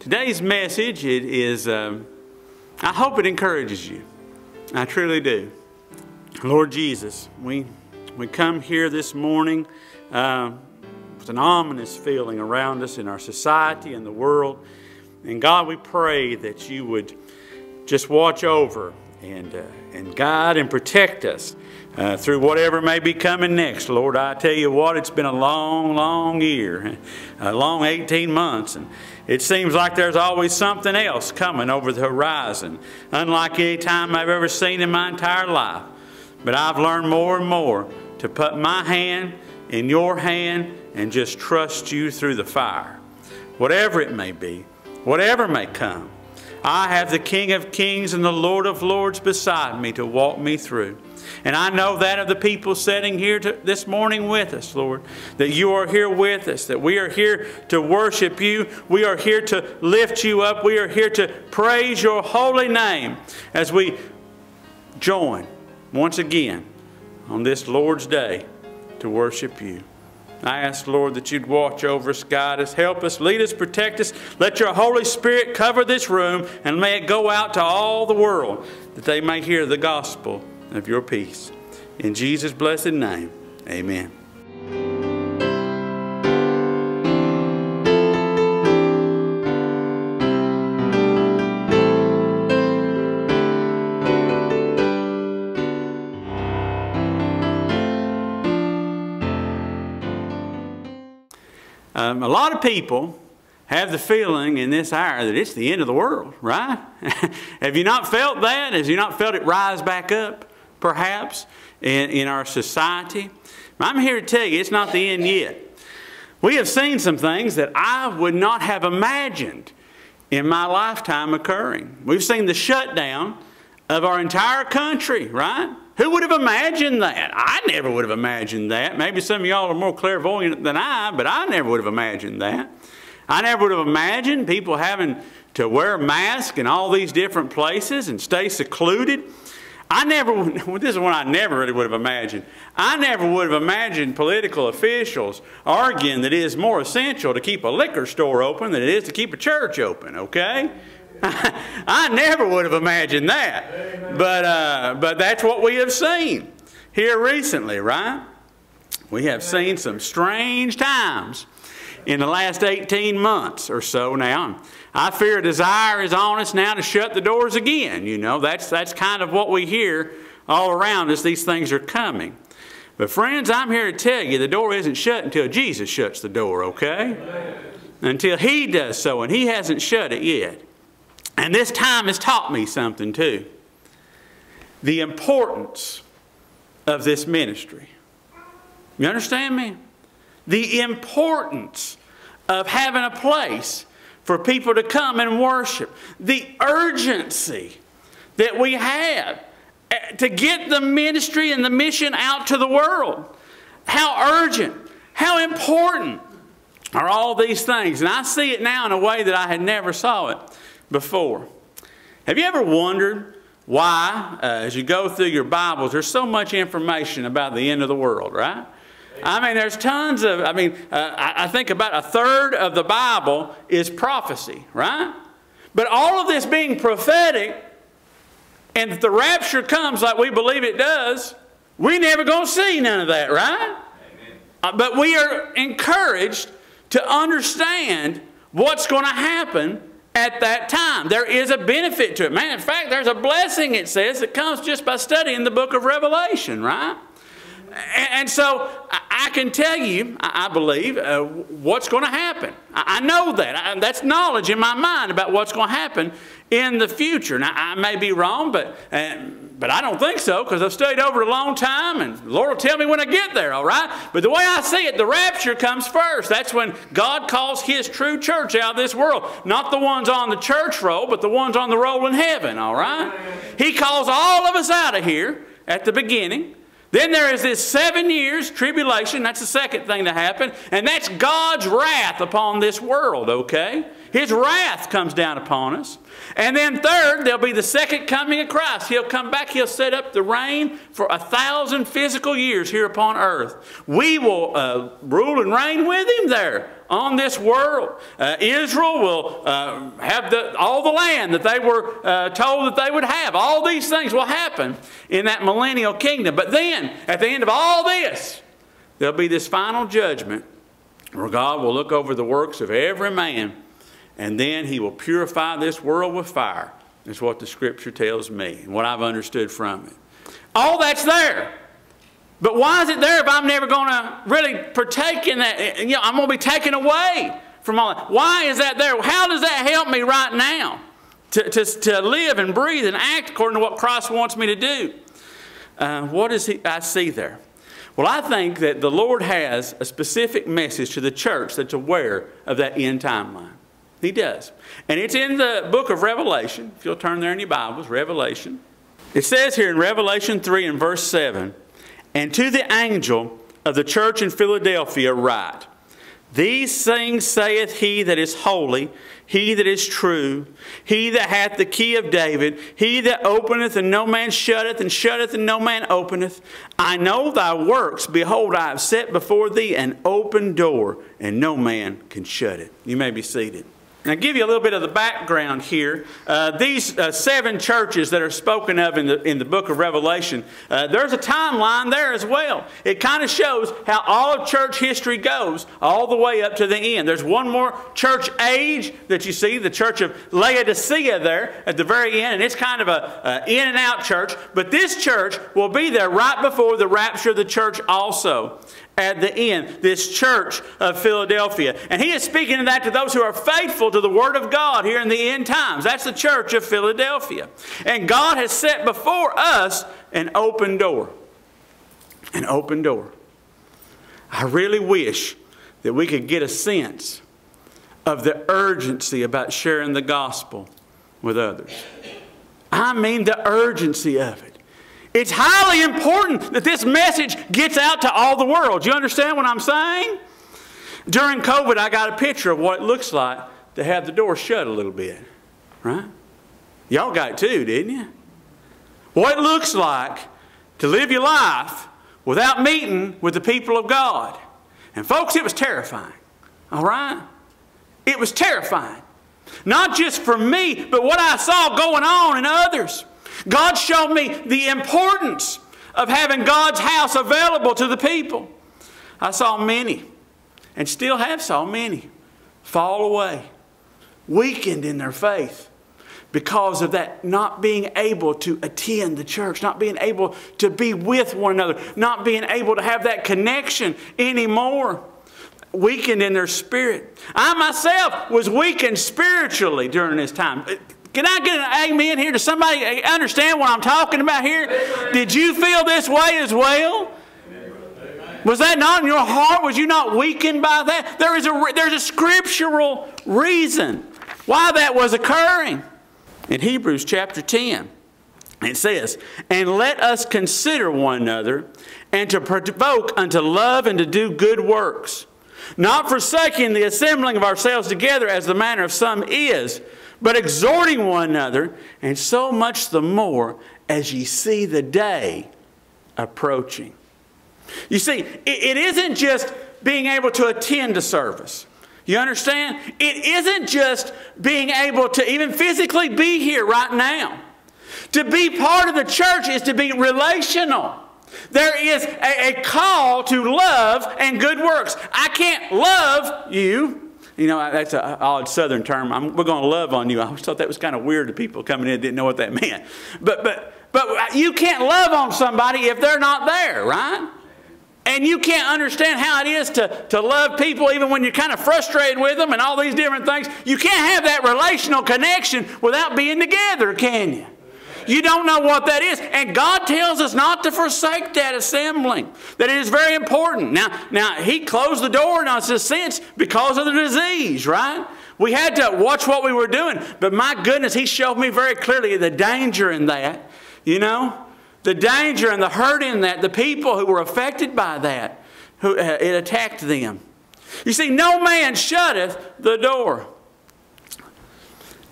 Today's message it is, um, I hope it encourages you. I truly do. Lord Jesus, we, we come here this morning uh, with an ominous feeling around us in our society and the world. And God, we pray that you would just watch over and, uh, and guide and protect us uh, through whatever may be coming next. Lord, I tell you what, it's been a long, long year, a long 18 months. And it seems like there's always something else coming over the horizon, unlike any time I've ever seen in my entire life. But I've learned more and more to put my hand in your hand and just trust you through the fire. Whatever it may be, whatever may come, I have the King of Kings and the Lord of Lords beside me to walk me through. And I know that of the people sitting here to, this morning with us, Lord, that you are here with us, that we are here to worship you. We are here to lift you up. We are here to praise your holy name as we join once again on this Lord's day to worship you. I ask, Lord, that you'd watch over us, guide us, help us, lead us, protect us. Let your Holy Spirit cover this room and may it go out to all the world that they may hear the gospel of your peace. In Jesus' blessed name, amen. Um, a lot of people have the feeling in this hour that it's the end of the world, right? have you not felt that? Have you not felt it rise back up? Perhaps, in, in our society. I'm here to tell you it's not the end yet. We have seen some things that I would not have imagined in my lifetime occurring. We've seen the shutdown of our entire country, right? Who would have imagined that? I never would have imagined that. Maybe some of y'all are more clairvoyant than I, but I never would have imagined that. I never would have imagined people having to wear masks in all these different places and stay secluded. I never, this is one I never really would have imagined. I never would have imagined political officials arguing that it is more essential to keep a liquor store open than it is to keep a church open, okay? I never would have imagined that. But, uh, but that's what we have seen here recently, right? We have seen some strange times in the last 18 months or so now. I fear a desire is on us now to shut the doors again. You know, that's, that's kind of what we hear all around us. These things are coming. But friends, I'm here to tell you the door isn't shut until Jesus shuts the door, okay? Until He does so, and He hasn't shut it yet. And this time has taught me something too. The importance of this ministry. You understand me? The importance of having a place for people to come and worship. The urgency that we have eh, to get the ministry and the mission out to the world. How urgent, how important are all these things. And I see it now in a way that I had never saw it before. Have you ever wondered why, uh, as you go through your Bibles, there's so much information about the end of the world, right? I mean, there's tons of, I mean, uh, I, I think about a third of the Bible is prophecy, right? But all of this being prophetic, and if the rapture comes like we believe it does, we never going to see none of that, right? Uh, but we are encouraged to understand what's going to happen at that time. There is a benefit to it. Man, in fact, there's a blessing, it says, that comes just by studying the book of Revelation, right? And so I can tell you, I believe, uh, what's going to happen. I know that. That's knowledge in my mind about what's going to happen in the future. Now, I may be wrong, but, uh, but I don't think so because I've studied over a long time and the Lord will tell me when I get there, all right? But the way I see it, the rapture comes first. That's when God calls His true church out of this world. Not the ones on the church roll, but the ones on the roll in heaven, all right? He calls all of us out of here at the beginning. Then there is this seven years tribulation. That's the second thing to happen. And that's God's wrath upon this world, okay? His wrath comes down upon us. And then third, there'll be the second coming of Christ. He'll come back. He'll set up the reign for a thousand physical years here upon earth. We will uh, rule and reign with him there on this world. Uh, Israel will uh, have the, all the land that they were uh, told that they would have. All these things will happen in that millennial kingdom. But then, at the end of all this, there'll be this final judgment where God will look over the works of every man and then he will purify this world with fire. That's what the scripture tells me and what I've understood from it. All that's there. But why is it there if I'm never going to really partake in that? You know, I'm going to be taken away from all that. Why is that there? How does that help me right now to, to, to live and breathe and act according to what Christ wants me to do? Uh, what does he, I see there? Well, I think that the Lord has a specific message to the church that's aware of that end timeline. He does. And it's in the book of Revelation. If you'll turn there in your Bibles, Revelation. It says here in Revelation 3 and verse 7 And to the angel of the church in Philadelphia write, These things saith he that is holy, he that is true, he that hath the key of David, he that openeth and no man shutteth, and shutteth and no man openeth. I know thy works. Behold, I have set before thee an open door, and no man can shut it. You may be seated. Now, give you a little bit of the background here. Uh, these uh, seven churches that are spoken of in the, in the book of Revelation, uh, there's a timeline there as well. It kind of shows how all of church history goes all the way up to the end. There's one more church age that you see, the church of Laodicea there at the very end, and it's kind of a, a in and out church. But this church will be there right before the rapture of the church also at the end, this church of Philadelphia. And he is speaking of that to those who are faithful to the Word of God here in the end times. That's the church of Philadelphia. And God has set before us an open door. An open door. I really wish that we could get a sense of the urgency about sharing the gospel with others. I mean, the urgency of it. It's highly important that this message gets out to all the world. You understand what I'm saying? During COVID, I got a picture of what it looks like to have the door shut a little bit, right? Y'all got it too, didn't you? What it looks like to live your life without meeting with the people of God. And folks, it was terrifying, all right? It was terrifying. Not just for me, but what I saw going on in others. God showed me the importance of having God's house available to the people. I saw many, and still have saw many, fall away, weakened in their faith because of that not being able to attend the church, not being able to be with one another, not being able to have that connection anymore. Weakened in their spirit. I myself was weakened spiritually during this time. Can I get an amen here? Does somebody understand what I'm talking about here? Did you feel this way as well? Was that not in your heart? Was you not weakened by that? There is a, there's a scriptural reason why that was occurring. In Hebrews chapter 10, it says, And let us consider one another, and to provoke unto love and to do good works, not forsaking the assembling of ourselves together as the manner of some is, but exhorting one another, and so much the more as ye see the day approaching. You see, it isn't just being able to attend a service. You understand? It isn't just being able to even physically be here right now. To be part of the church is to be relational. There is a, a call to love and good works. I can't love you you know, that's an odd Southern term. I'm, we're going to love on you. I always thought that was kind of weird to people coming in didn't know what that meant. But, but, but you can't love on somebody if they're not there, right? And you can't understand how it is to, to love people even when you're kind of frustrated with them and all these different things. You can't have that relational connection without being together, can you? You don't know what that is. And God tells us not to forsake that assembling, that it is very important. Now, now He closed the door in a sense because of the disease, right? We had to watch what we were doing. But my goodness, He showed me very clearly the danger in that, you know? The danger and the hurt in that, the people who were affected by that, who, uh, it attacked them. You see, no man shutteth the door.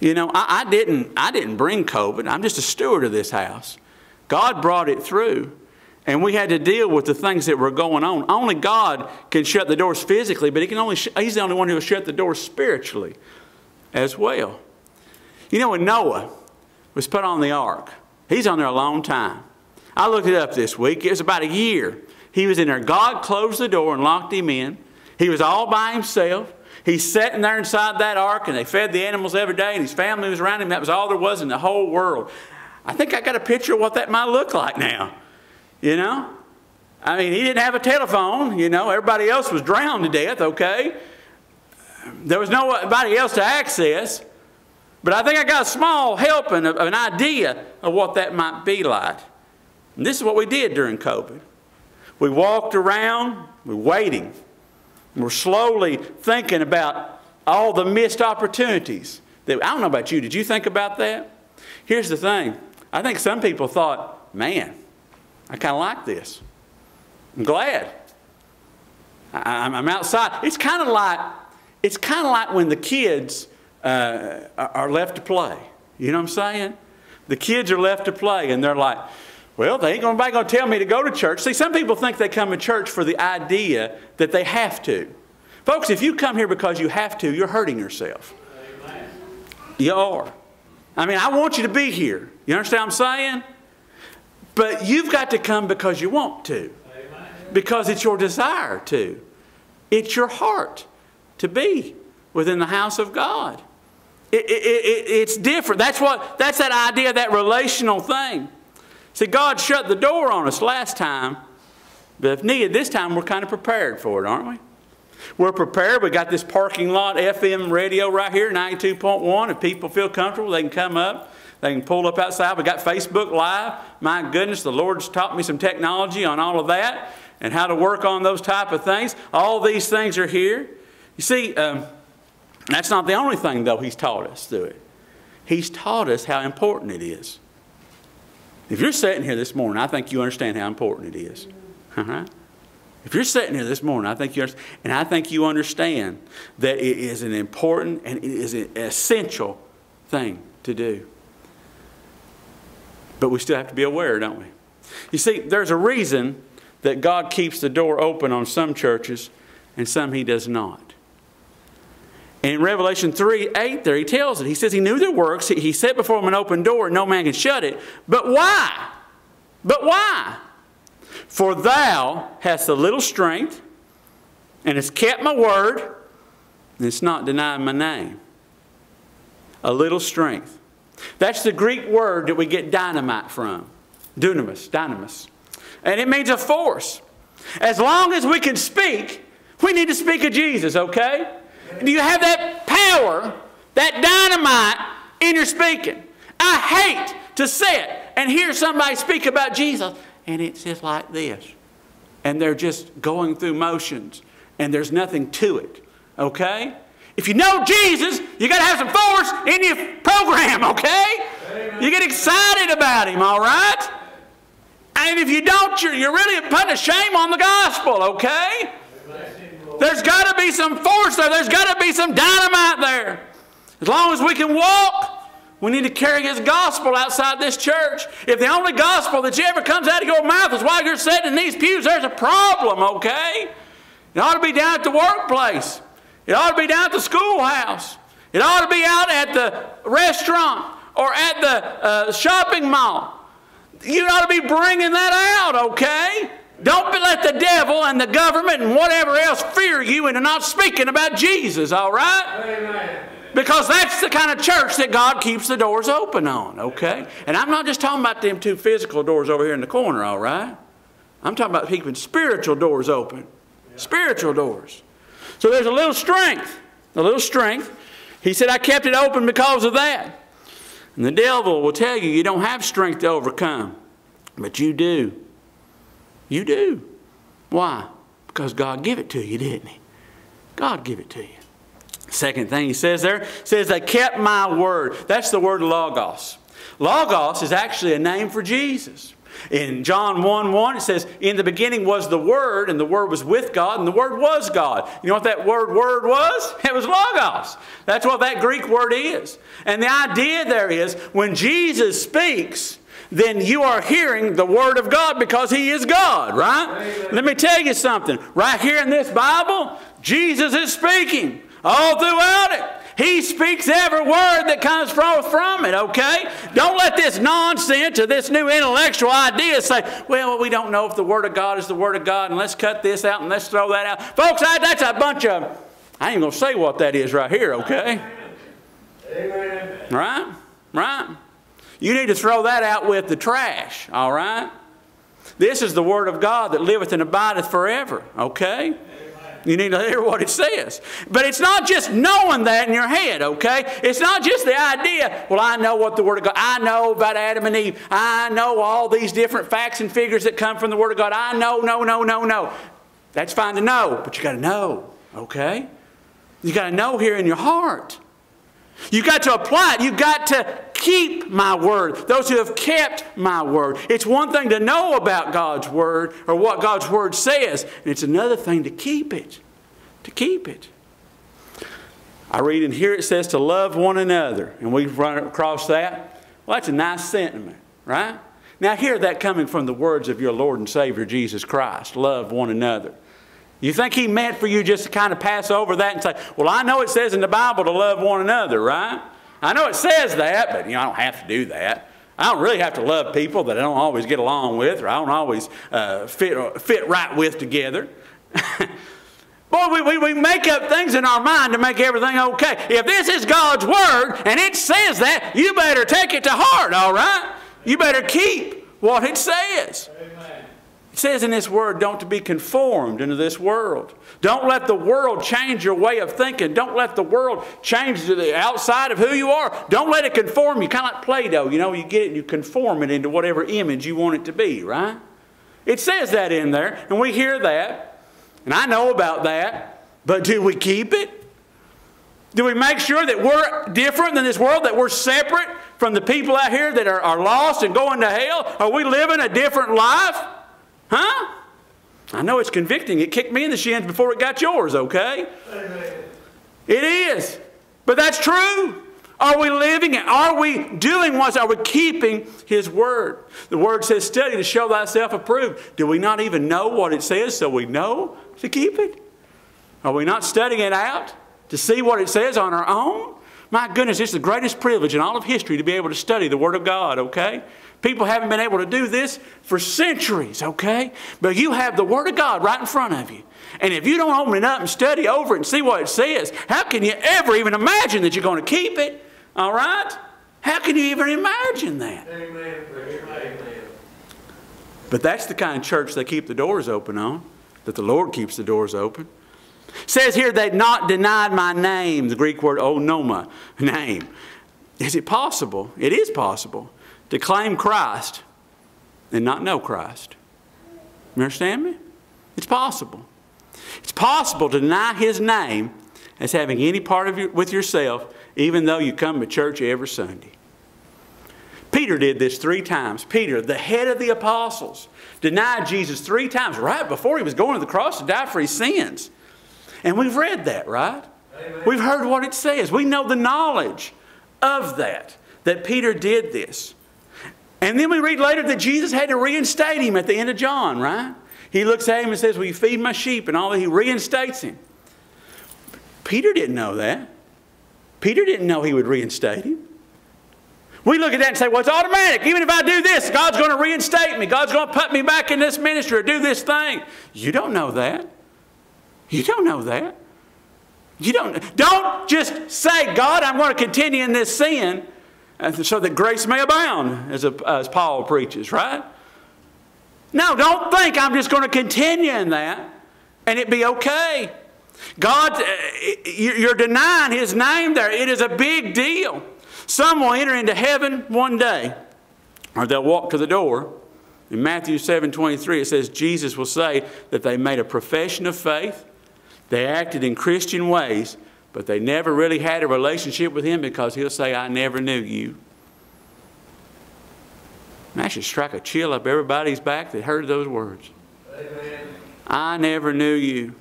You know, I, I, didn't, I didn't bring COVID. I'm just a steward of this house. God brought it through. And we had to deal with the things that were going on. Only God can shut the doors physically, but he can only He's the only one who will shut the doors spiritually as well. You know, when Noah was put on the ark, he's on there a long time. I looked it up this week. It was about a year. He was in there. God closed the door and locked him in. He was all by himself. He's sitting there inside that ark, and they fed the animals every day, and his family was around him. That was all there was in the whole world. I think I got a picture of what that might look like now. You know? I mean, he didn't have a telephone, you know. Everybody else was drowned to death, okay? There was nobody else to access. But I think I got a small helping of, an idea of what that might be like. And this is what we did during COVID. We walked around, we're waiting. We're slowly thinking about all the missed opportunities. That, I don't know about you. Did you think about that? Here's the thing. I think some people thought, man, I kind of like this. I'm glad. I, am outside. It's kind of like it's kind of like when the kids uh, are left to play. You know what I'm saying? The kids are left to play, and they're like, well, they ain't going to tell me to go to church. See, some people think they come to church for the idea that they have to. Folks, if you come here because you have to, you're hurting yourself. Amen. You are. I mean, I want you to be here. You understand what I'm saying? But you've got to come because you want to. Amen. Because it's your desire to. It's your heart to be within the house of God. It, it, it, it's different. That's what that's that idea, that relational thing. See, God shut the door on us last time, but if needed, this time we're kind of prepared for it, aren't we? We're prepared. We got this parking lot FM radio right here, 92.1. If people feel comfortable, they can come up. They can pull up outside. We got Facebook Live. My goodness, the Lord's taught me some technology on all of that and how to work on those type of things. All these things are here. You see, um, that's not the only thing, though, He's taught us through it. He's taught us how important it is. If you're sitting here this morning, I think you understand how important it is. Uh-huh. If you're sitting here this morning, I think you understand, and I think you understand that it is an important and it is an essential thing to do. But we still have to be aware, don't we? You see, there's a reason that God keeps the door open on some churches and some He does not. In Revelation 3 8, there he tells it. He says he knew their works. He set before them an open door, and no man can shut it. But why? But why? For thou hast a little strength, and hast kept my word, and it's not denying my name. A little strength. That's the Greek word that we get dynamite from. Dunamis, dynamis. And it means a force. As long as we can speak, we need to speak of Jesus, okay? Do you have that power, that dynamite in your speaking? I hate to sit and hear somebody speak about Jesus and it's just like this. And they're just going through motions and there's nothing to it. Okay? If you know Jesus, you got to have some force in your program, okay? Amen. You get excited about him, all right? And if you don't, you're, you're really putting a shame on the gospel, okay? There's got to be some force there. There's got to be some dynamite there. As long as we can walk, we need to carry His gospel outside this church. If the only gospel that ever comes out of your mouth is while you're sitting in these pews, there's a problem, okay? It ought to be down at the workplace. It ought to be down at the schoolhouse. It ought to be out at the restaurant or at the uh, shopping mall. You ought to be bringing that out, okay? Don't let the devil and the government and whatever else fear you into not speaking about Jesus, all right? Amen. Because that's the kind of church that God keeps the doors open on, okay? And I'm not just talking about them two physical doors over here in the corner, all right? I'm talking about keeping spiritual doors open. Spiritual doors. So there's a little strength, a little strength. He said, I kept it open because of that. And the devil will tell you you don't have strength to overcome, but you do. You do. Why? Because God gave it to you, didn't He? God give it to you. Second thing he says there says, They kept my word. That's the word logos. Logos is actually a name for Jesus. In John 1 1, it says, In the beginning was the Word, and the Word was with God, and the Word was God. You know what that word word was? It was Logos. That's what that Greek word is. And the idea there is when Jesus speaks, then you are hearing the Word of God because He is God, right? Amen. Let me tell you something. Right here in this Bible, Jesus is speaking all throughout it. He speaks every word that comes from, from it, okay? Don't let this nonsense or this new intellectual idea say, well, we don't know if the Word of God is the Word of God, and let's cut this out and let's throw that out. Folks, that's a bunch of, I ain't going to say what that is right here, okay? Amen. Right? Right? You need to throw that out with the trash, all right? This is the Word of God that liveth and abideth forever, okay? You need to hear what it says. But it's not just knowing that in your head, okay? It's not just the idea, well, I know what the Word of God, I know about Adam and Eve. I know all these different facts and figures that come from the Word of God. I know, no, no, no, no. That's fine to know, but you got to know, okay? You got to know here in your heart. You got to apply it. You got to keep my word. Those who have kept my word. It's one thing to know about God's word or what God's word says, and it's another thing to keep it. To keep it. I read in here it says to love one another, and we've run across that. Well, that's a nice sentiment, right? Now, hear that coming from the words of your Lord and Savior Jesus Christ love one another. You think he meant for you just to kind of pass over that and say, well, I know it says in the Bible to love one another, right? I know it says that, but you know, I don't have to do that. I don't really have to love people that I don't always get along with or I don't always uh, fit, fit right with together. Boy, we, we, we make up things in our mind to make everything okay. If this is God's Word and it says that, you better take it to heart, all right? You better keep what it says. It says in this word, don't be conformed into this world. Don't let the world change your way of thinking. Don't let the world change the outside of who you are. Don't let it conform you. Kind of like Play-Doh. You know, you get it and you conform it into whatever image you want it to be, right? It says that in there, and we hear that, and I know about that, but do we keep it? Do we make sure that we're different than this world, that we're separate from the people out here that are, are lost and going to hell? Are we living a different life? Huh? I know it's convicting. It kicked me in the shins before it got yours, okay? Amen. It is. But that's true. Are we living it? Are we doing what? Are we keeping His Word? The Word says, study to show thyself approved. Do we not even know what it says so we know to keep it? Are we not studying it out to see what it says on our own? My goodness, it's the greatest privilege in all of history to be able to study the Word of God, okay? People haven't been able to do this for centuries, okay? But you have the Word of God right in front of you. And if you don't open it up and study over it and see what it says, how can you ever even imagine that you're going to keep it? All right? How can you even imagine that? Amen. But that's the kind of church they keep the doors open on, that the Lord keeps the doors open. It says here they've not denied my name, the Greek word onoma, name. Is it possible? It is possible to claim Christ and not know Christ. You understand me? It's possible. It's possible to deny His name as having any part of you with yourself, even though you come to church every Sunday. Peter did this three times. Peter, the head of the apostles, denied Jesus three times right before he was going to the cross to die for his sins. And we've read that, right? Amen. We've heard what it says. We know the knowledge of that, that Peter did this. And then we read later that Jesus had to reinstate him at the end of John, right? He looks at him and says, Will you feed my sheep? And all that. He reinstates him. Peter didn't know that. Peter didn't know he would reinstate him. We look at that and say, well, it's automatic. Even if I do this, God's going to reinstate me. God's going to put me back in this ministry or do this thing. You don't know that. You don't know that. You don't, don't just say, God, I'm going to continue in this sin so that grace may abound, as, as Paul preaches, right? No, don't think I'm just going to continue in that and it be okay. God, uh, you're denying His name there. It is a big deal. Some will enter into heaven one day, or they'll walk to the door. In Matthew 7 23, it says, Jesus will say that they made a profession of faith, they acted in Christian ways, but they never really had a relationship with Him because He'll say, I never knew you. And that should strike a chill up everybody's back that heard those words. Amen. I never knew you.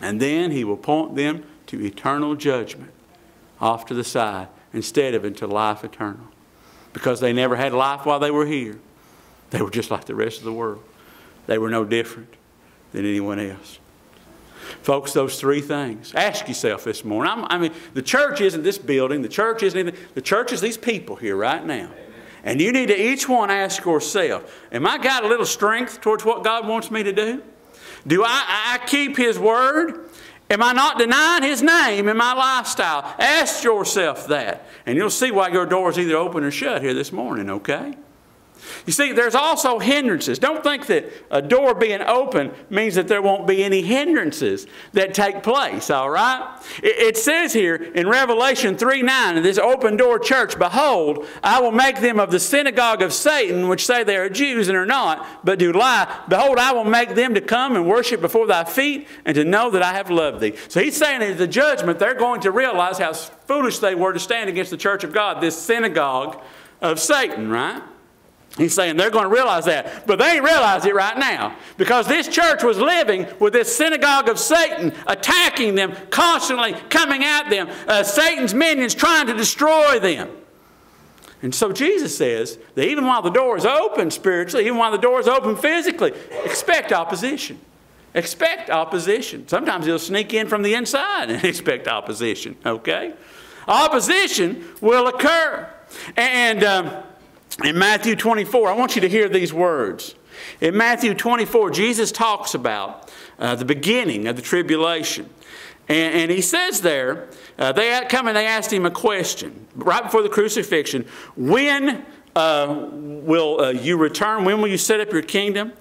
And then He will point them to eternal judgment off to the side instead of into life eternal. because they never had life while they were here. They were just like the rest of the world. They were no different than anyone else. Folks, those three things. Ask yourself this morning. I'm, i mean, the church isn't this building. The church isn't anything. The church is these people here right now. And you need to each one ask yourself, am I got a little strength towards what God wants me to do? Do I, I keep His word? Am I not denying His name in my lifestyle? Ask yourself that. And you'll see why your door is either open or shut here this morning, okay? You see, there's also hindrances. Don't think that a door being open means that there won't be any hindrances that take place, all right? It, it says here in Revelation 3 9, in this open door church, Behold, I will make them of the synagogue of Satan, which say they are Jews and are not, but do lie. Behold, I will make them to come and worship before thy feet and to know that I have loved thee. So he's saying in the judgment, they're going to realize how foolish they were to stand against the church of God, this synagogue of Satan, right? He's saying they're going to realize that. But they ain't realized it right now. Because this church was living with this synagogue of Satan attacking them, constantly coming at them. Uh, Satan's minions trying to destroy them. And so Jesus says that even while the door is open spiritually, even while the door is open physically, expect opposition. Expect opposition. Sometimes he'll sneak in from the inside and expect opposition, okay? Opposition will occur. And. Um, in Matthew 24, I want you to hear these words. In Matthew 24, Jesus talks about uh, the beginning of the tribulation. And, and he says there, uh, they come and they asked him a question right before the crucifixion When uh, will uh, you return? When will you set up your kingdom?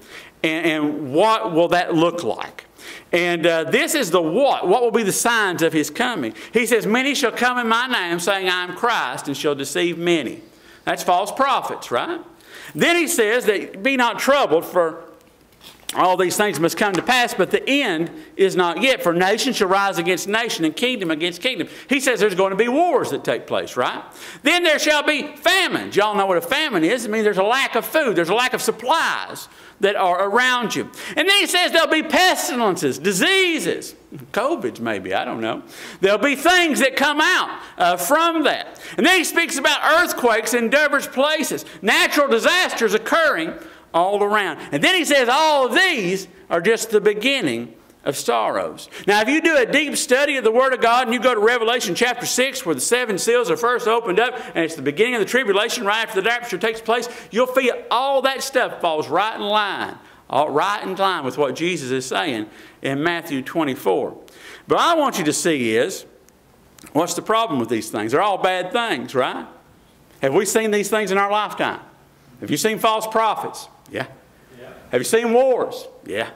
And, and what will that look like? And uh, this is the what. What will be the signs of his coming? He says, Many shall come in my name, saying, I am Christ, and shall deceive many. That's false prophets, right? Then he says that be not troubled, for all these things must come to pass, but the end is not yet. For nation shall rise against nation and kingdom against kingdom. He says there's going to be wars that take place, right? Then there shall be famines. Y'all know what a famine is. It means there's a lack of food, there's a lack of supplies that are around you. And then he says there'll be pestilences, diseases, COVID maybe, I don't know. There'll be things that come out uh, from that. And then he speaks about earthquakes in diverse places, natural disasters occurring all around. And then he says all of these are just the beginning of sorrows. Now, if you do a deep study of the Word of God and you go to Revelation chapter 6, where the seven seals are first opened up, and it's the beginning of the tribulation right after the rapture takes place, you'll feel all that stuff falls right in line, all right in line with what Jesus is saying in Matthew 24. But I want you to see is what's the problem with these things? They're all bad things, right? Have we seen these things in our lifetime? Have you seen false prophets? Yeah. Have you seen wars? Yeah.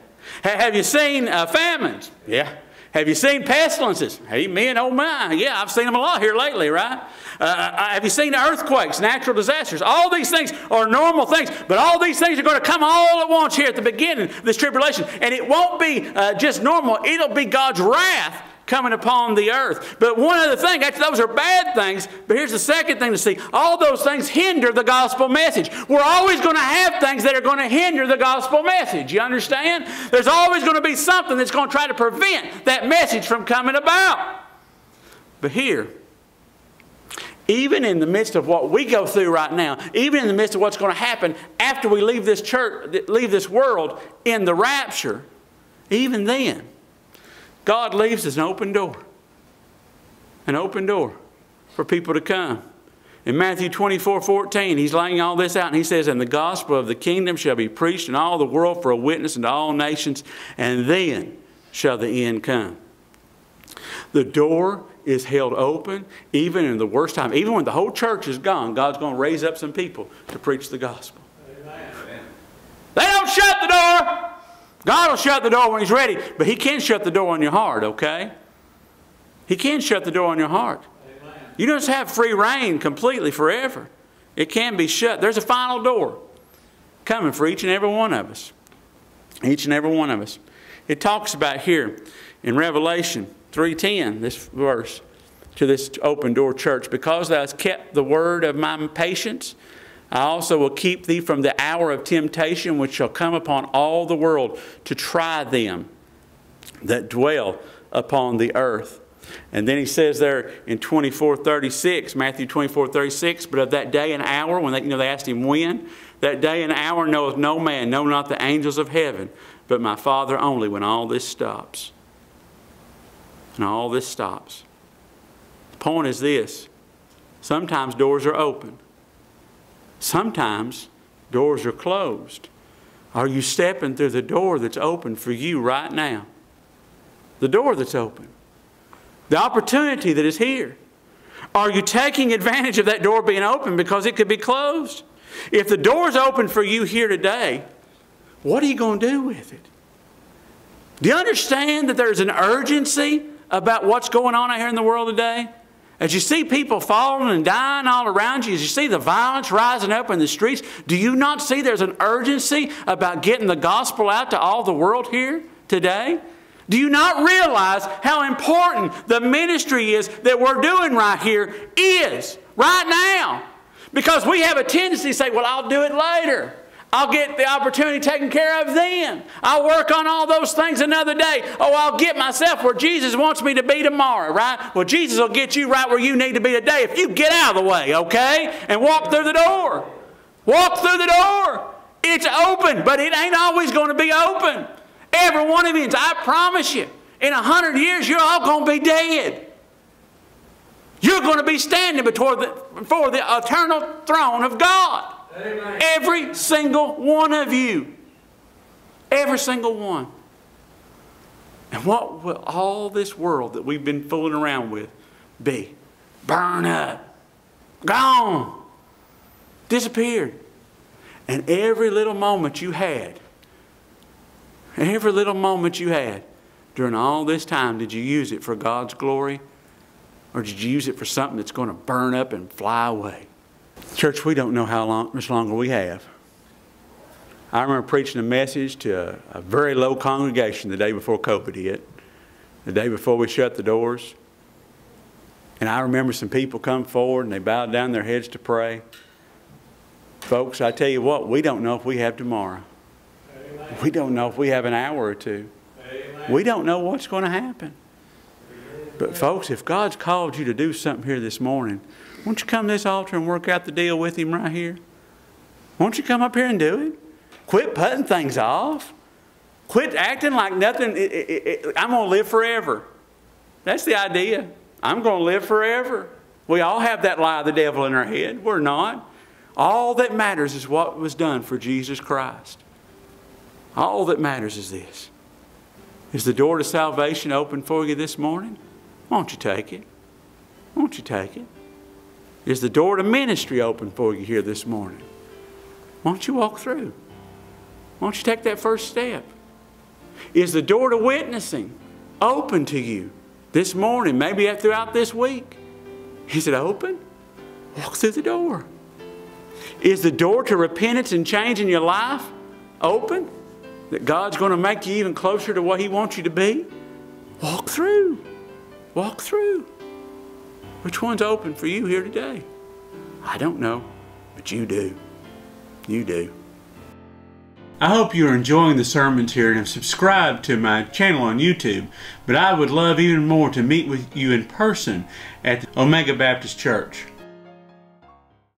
Have you seen uh, famines? Yeah. Have you seen pestilences? Amen. Oh my. Yeah, I've seen them a lot here lately, right? Uh, uh, have you seen earthquakes, natural disasters? All these things are normal things, but all these things are going to come all at once here at the beginning of this tribulation. And it won't be uh, just normal, it'll be God's wrath coming upon the earth. But one other thing, those are bad things, but here's the second thing to see. All those things hinder the gospel message. We're always going to have things that are going to hinder the gospel message. You understand? There's always going to be something that's going to try to prevent that message from coming about. But here, even in the midst of what we go through right now, even in the midst of what's going to happen after we leave this church, leave this world in the rapture, even then, God leaves us an open door. An open door for people to come. In Matthew 24, 14, he's laying all this out and he says, And the gospel of the kingdom shall be preached in all the world for a witness unto all nations, and then shall the end come. The door is held open even in the worst time. Even when the whole church is gone, God's going to raise up some people to preach the gospel. Amen. They don't shut the door. God will shut the door when He's ready, but He can shut the door on your heart, okay? He can shut the door on your heart. Amen. You just have free reign completely forever. It can be shut. There's a final door coming for each and every one of us. Each and every one of us. It talks about here in Revelation 3.10, this verse, to this open door church, because thou hast kept the word of my patience, I also will keep thee from the hour of temptation which shall come upon all the world to try them that dwell upon the earth. And then he says there in 24 36, Matthew 24 36, but of that day and hour, when they, you know, they asked him when, that day and hour knoweth no man, no, not the angels of heaven, but my Father only when all this stops. And all this stops. The point is this sometimes doors are open, sometimes doors are closed. Are you stepping through the door that's open for you right now? The door that's open. The opportunity that is here. Are you taking advantage of that door being open because it could be closed? If the door's open for you here today, what are you going to do with it? Do you understand that there's an urgency about what's going on out here in the world today? As you see people falling and dying all around you, as you see the violence rising up in the streets, do you not see there's an urgency about getting the gospel out to all the world here today? Do you not realize how important the ministry is that we're doing right here is right now? Because we have a tendency to say, well, I'll do it later. I'll get the opportunity taken care of then. I'll work on all those things another day. Oh, I'll get myself where Jesus wants me to be tomorrow, right? Well, Jesus will get you right where you need to be today if you get out of the way, okay? And walk through the door. Walk through the door. It's open, but it ain't always going to be open. Every one of you, I promise you, in a hundred years, you're all going to be dead. You're going to be standing before the, before the eternal throne of God. Every single one of you. Every single one. And what will all this world that we've been fooling around with be? Burn up. Gone. Disappeared. And every little moment you had Every little moment you had during all this time, did you use it for God's glory? Or did you use it for something that's going to burn up and fly away? Church, we don't know how long, much longer we have. I remember preaching a message to a, a very low congregation the day before COVID hit, the day before we shut the doors. And I remember some people come forward and they bowed down their heads to pray. Folks, I tell you what, we don't know if we have tomorrow. We don't know if we have an hour or two. We don't know what's going to happen. But, folks, if God's called you to do something here this morning, won't you come to this altar and work out the deal with Him right here? Won't you come up here and do it? Quit putting things off. Quit acting like nothing. It, it, it, I'm going to live forever. That's the idea. I'm going to live forever. We all have that lie of the devil in our head. We're not. All that matters is what was done for Jesus Christ. All that matters is this. Is the door to salvation open for you this morning? Won't you take it? Won't you take it? Is the door to ministry open for you here this morning? Won't you walk through? Won't you take that first step? Is the door to witnessing open to you this morning, maybe throughout this week? Is it open? Walk through the door. Is the door to repentance and change in your life open? that God's going to make you even closer to what He wants you to be, walk through. Walk through. Which one's open for you here today? I don't know, but you do. You do. I hope you're enjoying the sermons here and have subscribed to my channel on YouTube. But I would love even more to meet with you in person at Omega Baptist Church.